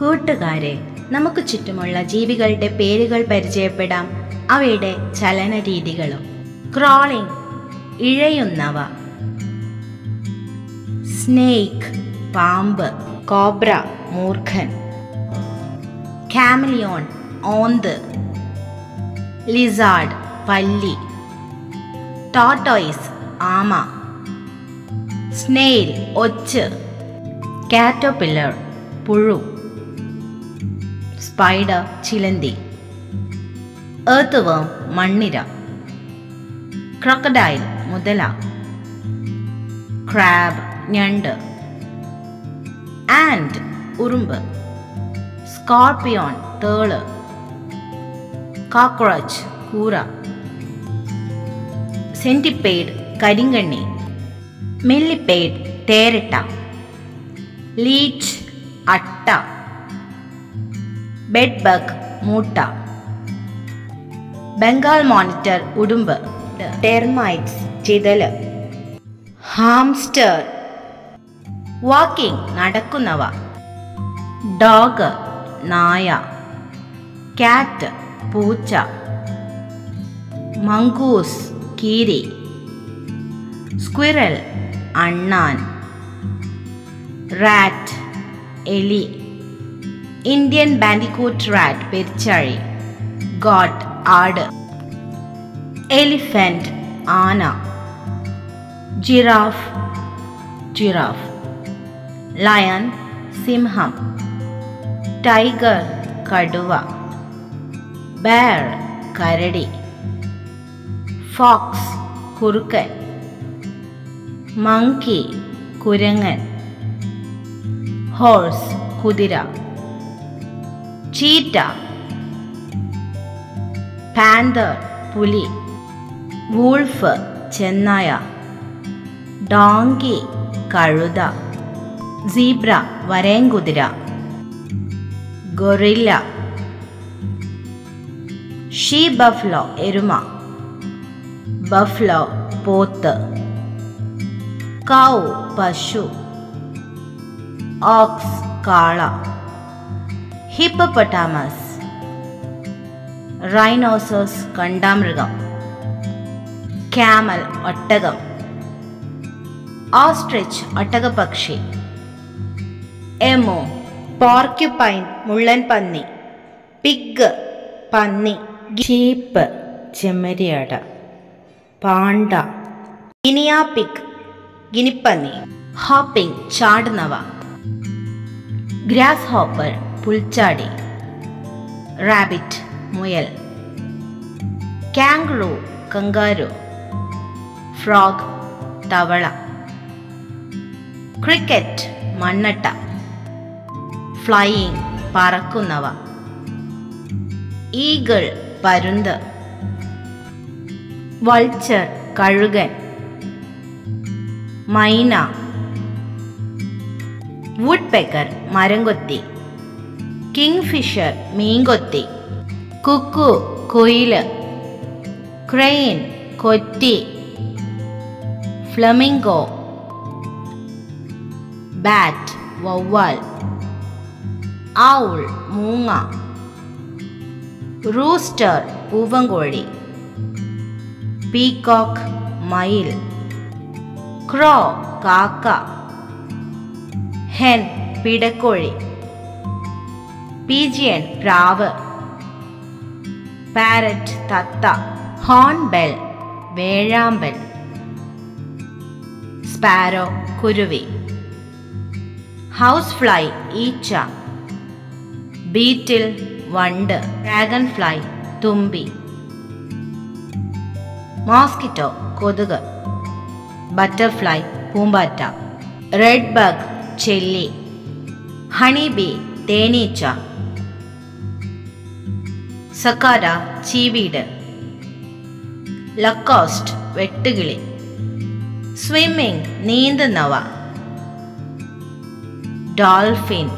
കൂട്ടുകാരെ നമുക്ക് ചുറ്റുമുള്ള ജീവികളുടെ പേരുകൾ പരിചയപ്പെടാം. അവയുടെ ചലന രീതികളും ക്രോളിംഗ് ഇഴയുന്നവ. സ്നേക്ക് പാമ്പ് കോബ്ര മൂർഖൻ. കാമിലിയോൺ ഓന്ത്. ലിസാർഡ് പല്ലി. ടോട്ടോയിസ് ആമ. സ്നെയിൽ ഒച്ച്. കാറ്റോപില്ലർ പുഴു. സ്പൈഡർ ചിലന്തി. ഏർത്ത് വേം മണ്ണിര. ക്രൊക്കഡൈൽ മുതല. ക്രാബ് ഞണ്ട്. ആൻഡ് ഉറുമ്പ്. സ്കോർപിയോൺ തേൾ. കോക്രോച്ച് കൂറ. സെന്റിപ്പേഡ് കരിങ്കണ്ണി. മെല്ലിപ്പേഡ് തേരട്ട. ലീച്ച് അട്ട. ബെഡ് ബഗ് മൂട്ട. ബംഗാൾ മോണിറ്റർ ഉടുമ്പ്. ടെർമൈറ്റ്സ് ചിതൽ. ഹാംസ്റ്റർ. വാക്കിംഗ് നടക്കുന്നവ. ഡോഗ് നായ. കാറ്റ് പൂച്ച. മങ്കൂസ് കീരി. സ്ക്വിറൽ അണ്ണാൻ. റാറ്റ് എലി. ഇന്ത്യൻ ബാൻഡിക്കൂട്ട് റാറ്റ് പെരിച്ചാഴി ഗോട്ട് ആട് എലിഫന്റ് ആന ജിറാഫ് ജിറാഫ് ലയൺ സിംഹം ടൈഗർ കടുവ ബേർ കരടി ഫോക്സ് കുറുക്കൻ മങ്കി കുരങ്ങൻ ഹോഴ്സ് കുതിര ചീറ്റ പാന്തർ പുലി വൂൾഫ് ചെന്നായ ഡോങ്കി കഴുത സീബ്ര വരേങ്കുതിര ഗൊറില്ല ഷീ ബഫ്ലോ എരുമ ബഫ്ലോ പോത്ത് കൗ പശു ഓക്സ് കാള. ഹിപ്പപ്പൊട്ടാമസ്. റൈനോസോസ് കണ്ടാമൃഗം. ക്യാമൽ ഒട്ടകം. ഓസ്ട്രിച്ച് ഒട്ടകപക്ഷി എമോ പോർക്യുപൈൻ മുള്ളൻ പന്നി പിഗ് പന്നി. ഷീപ്പ് ചെമ്മരിയാട. പാണ്ട. ഗിനിയാ പിഗ് ഗിനിപ്പന്നി. ഹോപ്പിംഗ് ചാടുന്നവ. ഗ്രാസ് ഹോപ്പർ പുൽച്ചാടി. റാബിറ്റ് മുയൽ. Kangaroo kangaroo. ഫ്രോഗ് തവള. ക്രിക്കറ്റ് മണ്ണട്ട. ഫ്ലൈയിങ് പറക്കുന്നവ. ഈഗിൾ പരുന്ത്. വൾച്ചർ കഴുകൻ. മൈന. Woodpecker മരംകൊത്തി. കിങ്ഫിഷർ മീൻകൊത്തി. കുക്കു കുയിൽ ക്രെയിൻ കൊറ്റി. ഫ്ലമിംഗോ. ബാറ്റ് വവ്വാൽ. ഔൾ മൂങ്ങ. റൂസ്റ്റർ പൂവങ്കോഴി പീകോക്ക് മയിൽ. ക്രോ കാക്ക. ഹെൻ പിടക്കോഴി. പീജിയൻ പ്രാവ് പാരറ്റ് തത്ത ഹോൺബെൽ വേഴാമ്പൽ സ്പാരോ കുരുവി ഹൗസ് ഫ്ലൈ ഈച്ച ബീറ്റിൽ വണ്ട് ഡ്രാഗൺ ഫ്ലൈ തുമ്പി മോസ്കിറ്റോ കൊതുക് ബട്ടർഫ്ലൈ പൂമ്പാറ്റ റെഡ് ബഗ് ചെല്ലി ഹണി ബീ തേനീച്ച സക്കാര ചീവീട്. ലക്കോസ്റ്റ് വെട്ടുകിളി. സ്വിമ്മിംഗ് നീന്തുന്നവ ഡോൾഫിൻ.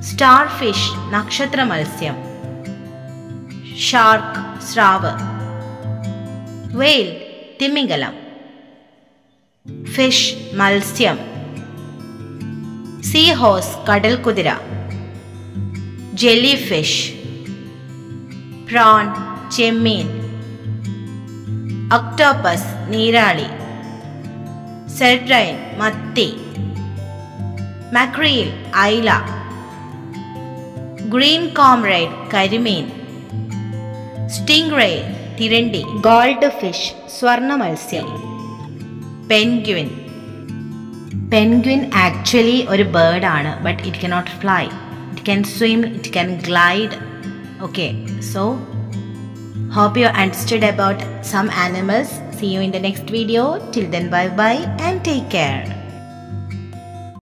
സ്റ്റാർഫിഷ് നക്ഷത്ര മത്സ്യം. ഷാർക്ക് സ്രാവ്. വെയിൽ തിമിംഗലം. ഫിഷ് മത്സ്യം. സീ ഹോസ് കടൽ കുതിര ജെല്ലി ഫിഷ്. പ്രോൺ ചെമ്മീൻ. ഒക്ടോപ്പസ് നീരാളി. സെഡ്രൈൻ മത്തി. മക്രീൽ ഐല ഗ്രീൻ കോംറൈഡ് കരിമീൻ. സ്റ്റിംഗ് റേ തിരണ്ടി. ഗോൾഡ് ഫിഷ് സ്വർണ മത്സ്യം. പെൻഗ്വിൻ. പെൻഗ്വിൻ ആക്ച്വലി ഒരു ബേർഡാണ് but it cannot fly. It can swim it can glide. Okay, so hope you understood about some animals. See you in the next video. Till then, bye bye and take care.